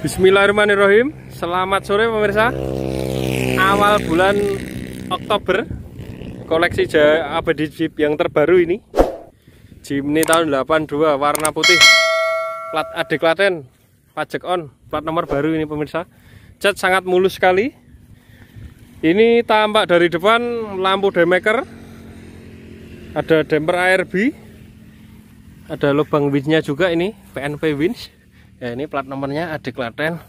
Bismillahirrahmanirrahim. Selamat sore pemirsa. Awal bulan Oktober Koleksi abadi Jeep yang terbaru ini Jimny tahun 82 warna putih. Plat adik Klaten Pajak on Plat nomor baru ini pemirsa. Cat sangat mulus sekali. Ini tampak dari depan lampu demaker Ada damper ARB Ada lubang winchnya juga ini PNP winch Ya ini plat nomornya adik Klaten.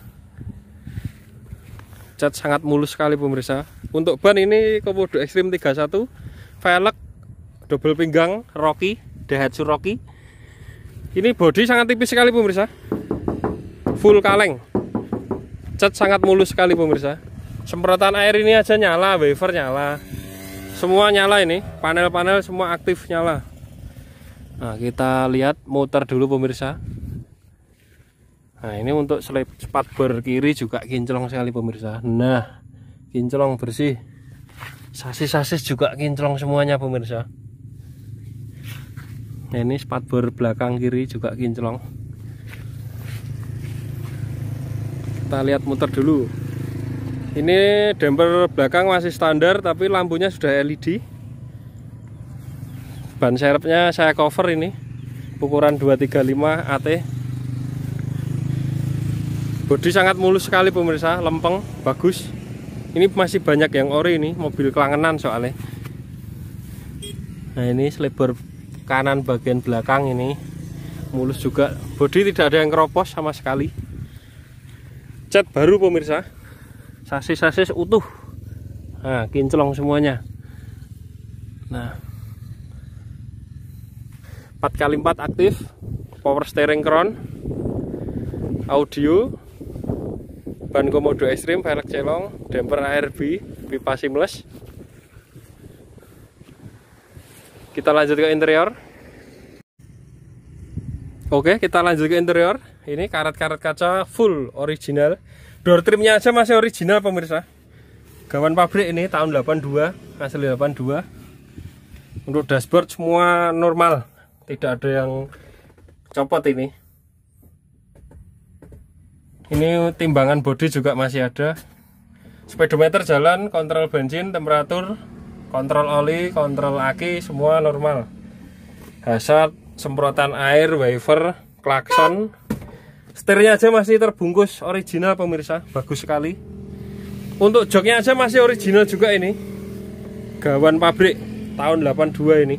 Cat sangat mulus sekali pemirsa untuk ban ini Komodo Extreme 31 velg double pinggang Rocky Daihatsu Rocky. Ini bodi sangat tipis sekali pemirsa full kaleng. Cat sangat mulus sekali pemirsa semprotan air ini aja nyala wafer nyala. Semua nyala ini panel-panel semua aktif nyala. Nah kita lihat motor dulu pemirsa Nah ini untuk slip spatbar kiri juga kinclong sekali pemirsa. Nah kinclong bersih. Sasis-sasis juga kinclong semuanya pemirsa. Nah ini spatbar belakang kiri juga kinclong. Kita lihat muter dulu. Ini damper belakang masih standar tapi lampunya sudah LED Ban serepnya saya cover ini. Ukuran 235 AT bodi sangat mulus sekali pemirsa. Lempeng bagus. Ini masih banyak yang ori ini mobil kelangenan soalnya. Nah ini selebar kanan bagian belakang ini mulus juga. Bodi tidak ada yang keropos sama sekali. Cat baru pemirsa. Sasis-sasis utuh. Nah kinclong semuanya. Nah. 4x4 aktif. Power steering crown audio ban komodo ekstrim velg celong damper ARB pipa seamless. Kita lanjut ke interior. Oke kita lanjut ke interior. Ini karet-karet kaca full original. Door trimnya aja masih original pemirsa. Gawan pabrik ini tahun 82 asli 82 untuk dashboard semua normal. Tidak ada yang copot ini ini timbangan bodi juga masih ada. Speedometer jalan kontrol bensin temperatur kontrol oli kontrol aki semua normal. Hazard semprotan air wiper klakson. Setirnya aja masih terbungkus original pemirsa. Bagus sekali. Untuk joknya aja masih original juga ini. Gawan pabrik tahun 82 ini.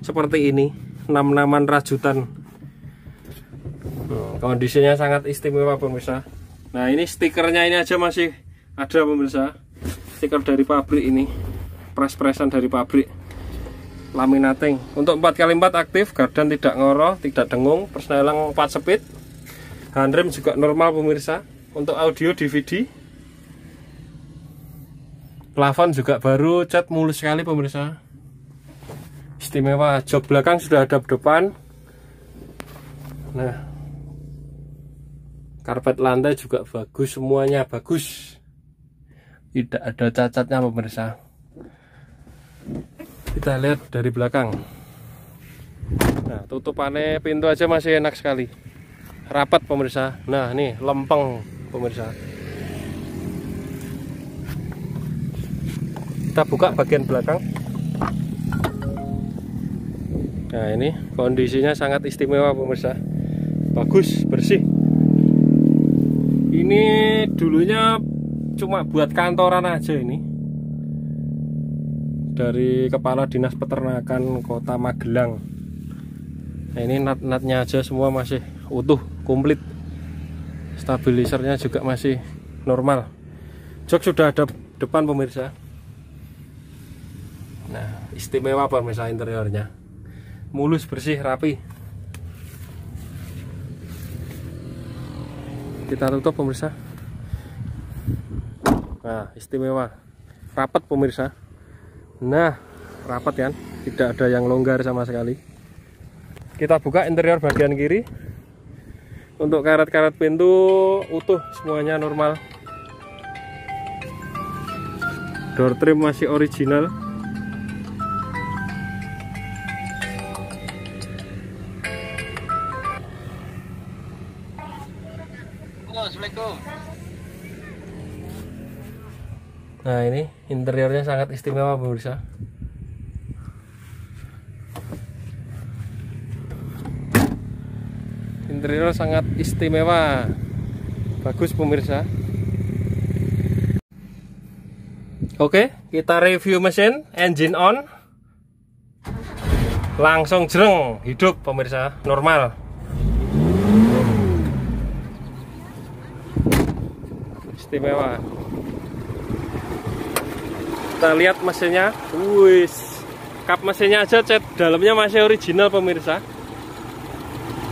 Seperti ini 6 naman kondisinya sangat istimewa pemirsa. Nah ini stikernya ini aja masih ada pemirsa. Stiker dari pabrik ini. Press-pressan dari pabrik. Laminating. Untuk 4x4 aktif gardan tidak ngoro tidak dengung persnelang 4 speed handrem juga normal pemirsa. Untuk audio DVD plafon juga baru cat mulus sekali pemirsa. Istimewa. Jok belakang sudah ada depan. Nah karpet lantai juga bagus semuanya bagus. Tidak ada cacatnya pemirsa. Kita lihat dari belakang. Nah tutupannya pintu aja masih enak sekali. Rapat pemirsa. Nah ini lempeng pemirsa. Kita buka bagian belakang. Nah ini kondisinya sangat istimewa pemirsa. Bagus bersih ini dulunya cuma buat kantoran aja ini. Dari kepala dinas peternakan kota Magelang. Nah, ini nat-natnya aja semua masih utuh komplit. Stabilisernya juga masih normal. Jok sudah ada depan pemirsa. Nah istimewa pemirsa interiornya. Mulus bersih rapi kita tutup pemirsa. Nah istimewa. Rapat pemirsa. Nah rapat kan tidak ada yang longgar sama sekali. Kita buka interior bagian kiri. Untuk karet-karet pintu utuh semuanya normal. Door trim masih original Nah ini interiornya sangat istimewa pemirsa. Interior sangat istimewa, bagus pemirsa. Oke, kita review mesin, engine on, langsung jereng, hidup pemirsa, normal. Istimewa kita lihat mesinnya. Wis. Kap mesinnya aja cat dalamnya masih original pemirsa.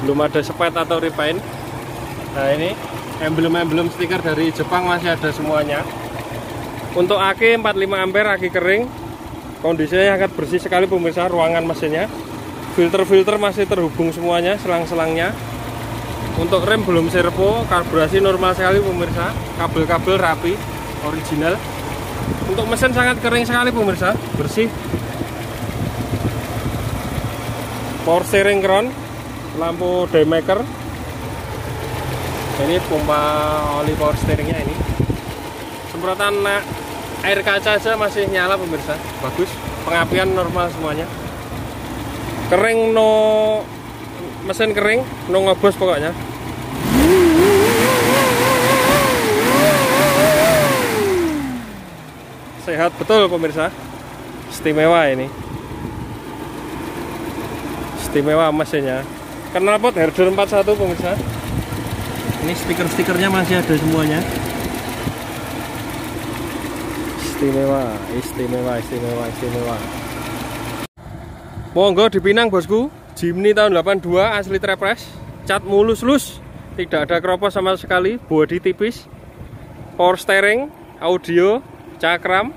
Belum ada sepet atau repaint. Nah ini emblem-emblem stiker dari Jepang masih ada semuanya. Untuk aki 45 ampere aki kering. Kondisinya sangat bersih sekali pemirsa ruangan mesinnya. Filter-filter masih terhubung semuanya selang-selangnya. Untuk rem belum servo karburasi normal sekali pemirsa. Kabel-kabel rapi original untuk mesin sangat kering sekali pemirsa. Bersih. Power steering crown lampu daymaker. Ini pompa oli power steeringnya ini. Semprotan air kaca aja masih nyala pemirsa. Bagus. Pengapian normal semuanya. Kering no mesin kering no ngebos pokoknya sehat betul pemirsa. Istimewa ini. Istimewa mesinnya. Knalpot herder 41 pemirsa. Ini stiker-stikernya masih ada semuanya. Istimewa istimewa istimewa istimewa. Monggo dipinang bosku. Jimny tahun 82 asli trepres. Cat mulus-lus tidak ada keropos sama sekali. Bodi tipis. Power steering audio cakram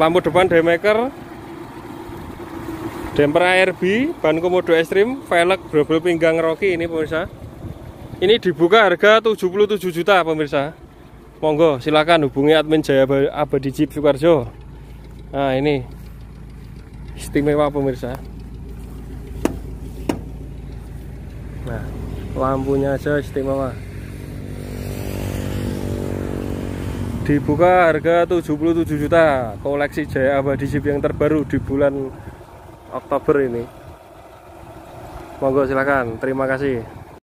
lampu depan daymaker damper ARB ban komodo ekstrim velg double pinggang Rocky ini pemirsa. Ini dibuka harga 77 juta pemirsa. Monggo silakan hubungi admin Jaya Abadi Jeep Sukarjo. Nah ini istimewa pemirsa. Nah lampunya aja istimewa dibuka harga 77 juta. Koleksi Jaya Abadi Jeep yang terbaru di bulan Oktober ini. Monggo silakan. Terima kasih